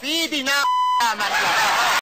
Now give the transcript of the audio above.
feeding up.